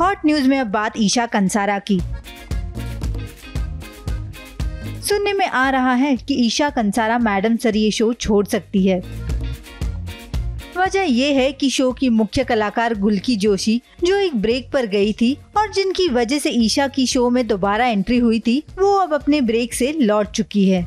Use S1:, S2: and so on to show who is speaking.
S1: Hot news में अब बात ईशा कंसारा की। सुनने में आ रहा है कि ईशा कंसारा मैडम सर ये शो छोड़ सकती है। वजह यह है कि शो की मुख्य कलाकार गुलकी जोशी, जो एक ब्रेक पर गई थी और जिनकी वजह से ईशा की शो में दोबारा एंट्री हुई थी, वो अब अपने ब्रेक से लौट चुकी है।